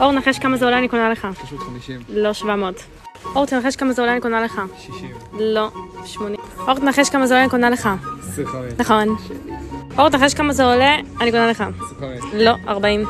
אור, נחש כמה זה עולה, אני קונה לך. 350. לא, 700. אור, תנחש כמה זה עולה, אני קונה לך. 60. לא, 80. אור, תנחש כמה זה עולה, אני קונה לך. 25. נכון. אור, תנחש כמה זה עולה, אני קונה לך. 25. לא, 40.